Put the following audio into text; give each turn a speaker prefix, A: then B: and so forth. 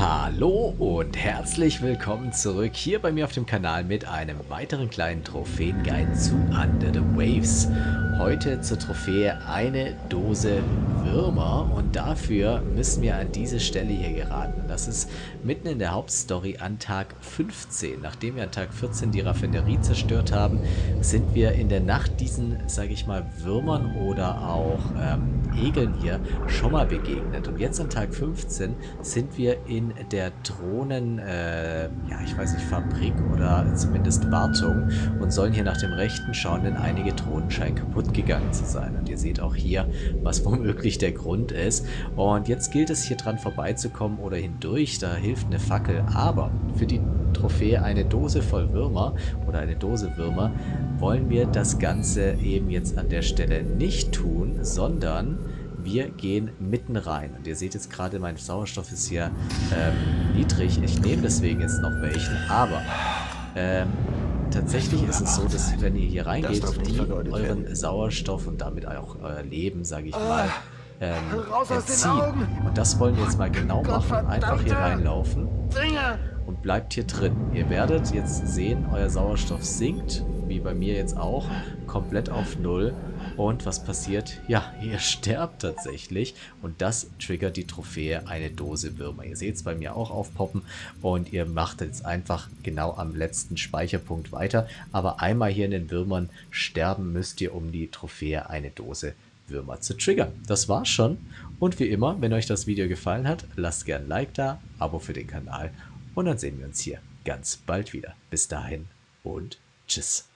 A: Hallo und herzlich willkommen zurück hier bei mir auf dem Kanal mit einem weiteren kleinen Trophäenguide zu Under the Waves. Heute zur Trophäe eine Dose Würmer und dafür müssen wir an diese Stelle hier geraten. Das ist mitten in der Hauptstory an Tag 15. Nachdem wir an Tag 14 die Raffinerie zerstört haben, sind wir in der Nacht diesen, sage ich mal, Würmern oder auch ähm, Egeln hier schon mal begegnet. Und jetzt an Tag 15 sind wir in der Drohnen, äh, ja ich weiß nicht, Fabrik oder zumindest Wartung und sollen hier nach dem Rechten schauen, denn einige Drohnen scheinen kaputt gegangen zu sein. Und ihr seht auch hier, was womöglich der Grund ist. Und jetzt gilt es hier dran vorbeizukommen oder hindurch, da hilft eine Fackel. Aber für die Trophäe eine Dose voll Würmer oder eine Dose Würmer wollen wir das Ganze eben jetzt an der Stelle nicht tun, sondern wir gehen mitten rein. Und ihr seht jetzt gerade, mein Sauerstoff ist hier ähm, niedrig. Ich nehme deswegen jetzt noch welchen, aber ähm, tatsächlich ist es so, dass wenn ihr hier reingeht, die euren Sauerstoff und damit auch euer Leben, sage ich mal, ähm, entziehen. Und das wollen wir jetzt mal genau machen. Einfach hier reinlaufen und bleibt hier drin. Ihr werdet jetzt sehen, euer Sauerstoff sinkt, wie bei mir jetzt auch, komplett auf Null. Und was passiert? Ja, ihr sterbt tatsächlich und das triggert die Trophäe eine Dose Würmer. Ihr seht es bei mir auch aufpoppen und ihr macht jetzt einfach genau am letzten Speicherpunkt weiter. Aber einmal hier in den Würmern sterben müsst ihr, um die Trophäe eine Dose Würmer zu triggern. Das war's schon und wie immer, wenn euch das Video gefallen hat, lasst gerne ein Like da, Abo für den Kanal und dann sehen wir uns hier ganz bald wieder. Bis dahin und tschüss.